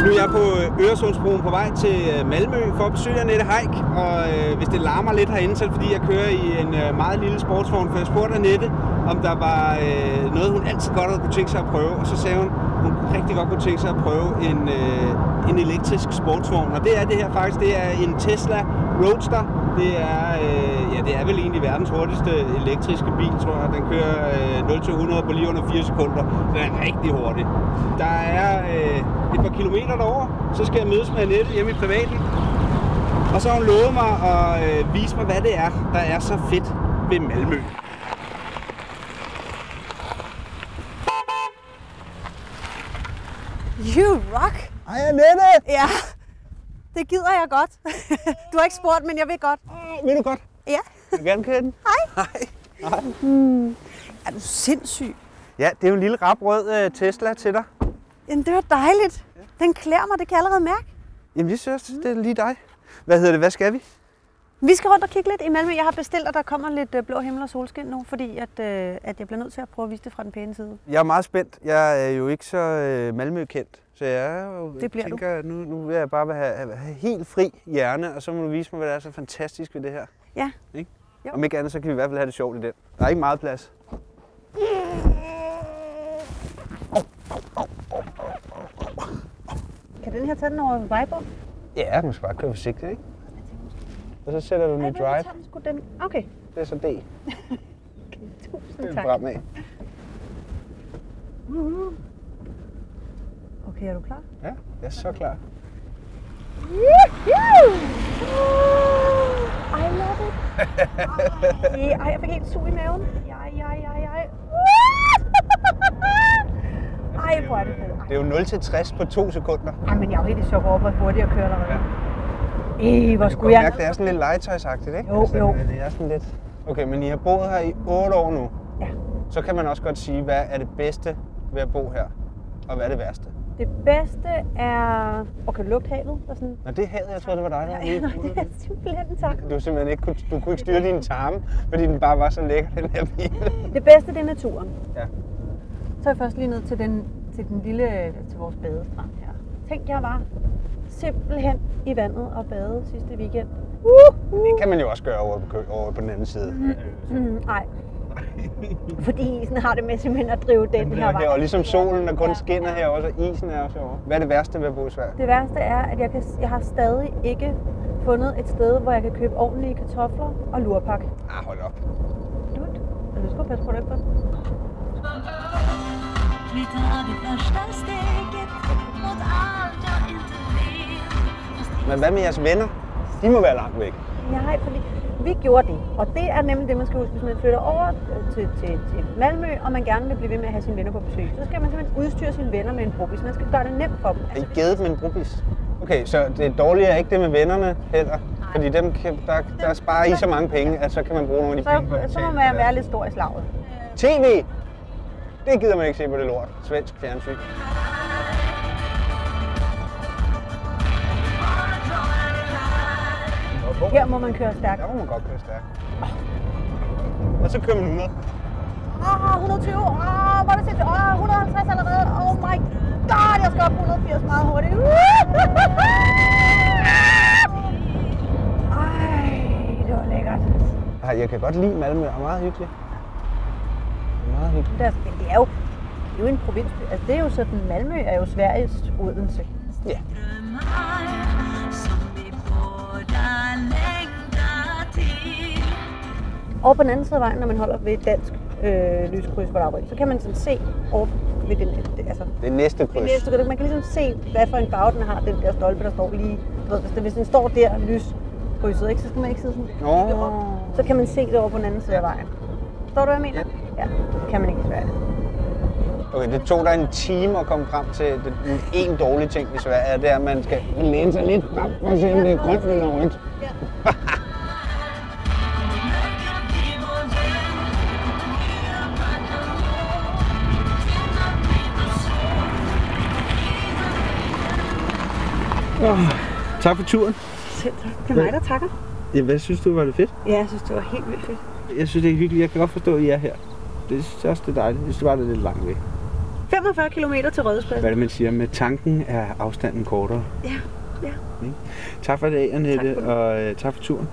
Nu er jeg på øh, Øresundsbroen på vej til øh, Malmø for at besøge Annette Heik, og øh, hvis det larmer lidt herinde, så er det fordi, jeg kører i en øh, meget lille sportsvogn, for jeg spurgte Annette, om der var øh, noget, hun altid godt havde kunne tænke sig at prøve, og så sagde hun, hun rigtig godt kunne tænke sig at prøve en, øh, en elektrisk sportsvogn, og det er det her faktisk, det er en Tesla Roadster, det er, øh, ja, det er vel egentlig verdens hurtigste elektriske bil, tror jeg. Den kører øh, 0-100 på lige under 4 sekunder. Den er rigtig hurtig. Der er øh, et par kilometer derover, så skal jeg mødes med Annette hjemme i privaten. Og så har hun lovet mig at øh, vise mig, hvad det er, der er så fedt ved Malmø. You rock! Hej Annette! Ja, det gider jeg godt. Du har ikke spurgt, men jeg vil godt. Oh, vil du godt? Ja. Vil du gerne køre den? Hej. Hej. Er du sindssyg? Ja, det er jo en lille rap rød øh, Tesla til dig. Jamen, det var dejligt. Den klæder mig, det kan jeg allerede mærke. Jamen, jeg synes, det er lige dig. Hvad hedder det? Hvad skal vi? Vi skal rundt og kigge lidt i Malmø. Jeg har bestilt, at der kommer lidt øh, blå himmel og solskin nu, fordi at, øh, at jeg bliver nødt til at prøve at vise det fra den pæne side. Jeg er meget spændt. Jeg er jo ikke så øh, Malmø-kendt, så jeg Det bliver tænker, nu, nu vil jeg bare have, have, have helt fri hjerne, og så må du vise mig, hvad der er så fantastisk ved det her. Ja. Ikke? Jo. Om ikke andet, så kan vi i hvert fald have det sjovt i den. Der er ikke meget plads. Kan den her tage den over Vejborg? Ja, man skal bare køre forsigtigt, ikke? Og så sætter du den i drive. Sgu den. Okay. Det er så D. okay. Det Tusind er tak. fremad. Okay, er du klar? Ja, jeg er så klar. I love it. Ej, jeg fik helt sug i maven. Ej, ej, ej, ej. Ej, hvor er det fedt. Det er jo 0 til 60 på to sekunder. Ej, men jeg er jo helt i chok over, hvor hurtigt jeg kører allerede. Ej, hvor skulle jeg... mærke, det er sådan lidt legetøjsagtigt, ikke? Jo, Altså, jo. Det er sådan lidt... Okay, men I har boet her i 8 år nu. Ja. Så kan man også godt sige, hvad er det bedste ved at bo her? Og hvad er det værste? Det bedste er... Og kan du lugte havet? Er sådan... Nå, det er havet, jeg troede, det var dig, der Nej, nej, det er simpelthen tak. Du simpelthen ikke kunne, du kunne ikke styre din tarme, fordi den bare var så lækker, den her bil. Det bedste, det er naturen. Ja. Så er jeg først lige ned til den, til den lille, til vores badestrand her. Tænk, jeg var simpelthen i vandet og bade sidste weekend. Uh, uh. Det kan man jo også gøre over på, over på den anden side. Mm, nej. Fordi isen har det med simpelthen at drive den her vej. Det er ligesom solen, der kun Ja. skinner her også, og isen er også over. Hvad er det værste ved at bo i Sverige? Det værste er, at jeg, kan, jeg har stadig ikke fundet et sted, hvor jeg kan købe ordentlige kartofler og lurpak. Ah, hold op. Dut. Men du skal passe på det? Vi tar det första steget inte vet Men hvad med jeres venner? De må være langt væk. Nej, fordi vi gjorde det. Og det er nemlig det, man skal huske, hvis man flytter over til, til, til Malmø, og man gerne vil blive ved med at have sine venner på besøg. Så skal man simpelthen udstyre sine venner med en brobis. Man skal gøre det nemt for dem. Har I givet dem en brobis? Okay, så det dårlige er ikke det med vennerne heller? Fordi dem kan, der, der sparer I så mange penge, at så kan man bruge nogle af de penge på Så, så må man være lidt stor i slaget. TV! Det gider man ikke se på det lort. Svensk fjernsyn. Her må man køre stærkt. Der må man godt køre stærkt. Og så kører man 100. Åh, 120. Åh, hvor er det sindssygt. Åh, 150 allerede. Oh my god, jeg skal op 180 meget hurtigt. Ej, det var lækkert. Ej, jeg kan godt lide Malmø. Det er meget hyggeligt. Det er meget hyggeligt. Det er, men det er jo, det er jo en provinsby. Altså, det er jo sådan, Malmø er jo Sveriges Odense. Ja. drömmar Over på den anden side af vejen, når man holder ved et dansk øh, lyskryds, er rødt, så kan man sådan se over ved den, det, altså, Det er næste det kryds. næste, kryds. man kan ligesom se, hvad for en farve den har, den der stolpe, der står lige, du ved, hvis, den, hvis den står der, lyskrydset, ikke, så skal man ikke sidde sådan, kigge op. så kan man se det over på den anden side af vejen. Står du, hvad jeg mener? Ja, det kan man ikke i Sverige. Okay, det tog dig en time at komme frem til det, en dårlig ting i Sverige, er, det er, at man skal læne sig lidt frem for at se, om det er grønt eller rødt. Tak for turen. Selv tak. Det er mig, der takker. Ja, hvad synes du, var det fedt? Ja, jeg synes, det var helt vildt fedt. Jeg synes, det er hyggeligt. Jeg kan godt forstå, at I er her. Det synes jeg også, det er dejligt. Jeg synes bare, det er lidt langt væk. 45 km til Hvad Rådhuspladsen. er det, man siger? Med tanken er afstanden kortere. Ja, ja. Tak for det, Annette, Tak for og øh, tak for turen.